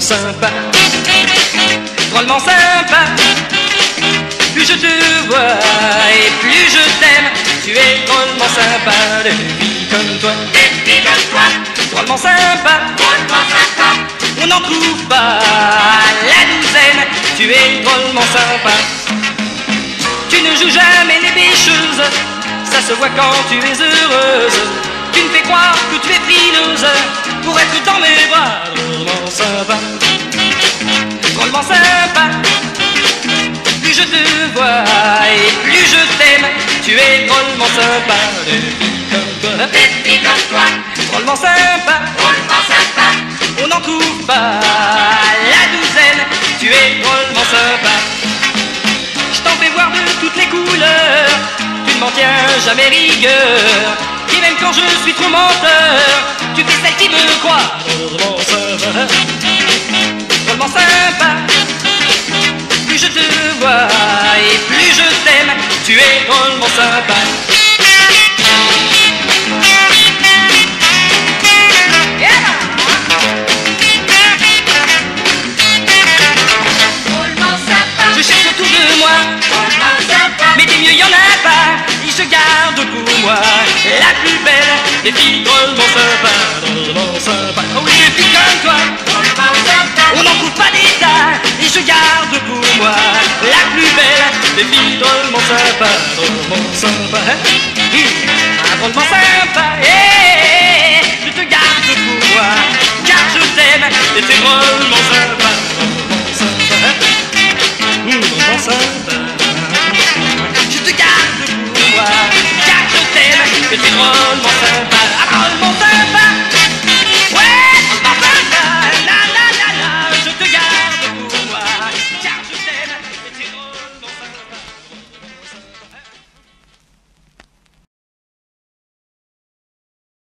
sympa, drôlement sympa. Plus je te vois et plus je t'aime, tu es drôlement sympa, de vie comme toi, drôlement sympa. On n'en trouve pas la douzaine, tu es drôlement sympa. Tu ne joues jamais les bêcheuses, ça se voit quand tu es heureuse. Tu me fais croire que tu es frileuse pour être dans mes bras, drôlement sympa. Drôlement sympa. Plus je te vois et plus je t'aime, tu es drôlement sympa. De comme toi, drôlement sympa. drôlement sympa. On n'en trouve pas la douzaine, tu es drôlement sympa. Je t'en fais voir de toutes les couleurs, tu ne m'en tiens jamais rigueur. Et même quand je suis trop menteur, tu fais celle qui me croit. Sympa. Plus je te vois et plus je t'aime, tu es drôlement sympa. Drôlement sympa, Je cherche autour de moi sympa. Mais des mieux y en a pas, et je garde pour moi la plus belle des filles drôlement drôlement belle des filles drôlement sympas, drôlement sympas. Hum, ah, drôlement sympa, eh, eh, eh, je te garde pour moi, car je t'aime, et t'es drôlement sympa, drôlement sympa. Drôlement sympa. Je te garde pour moi,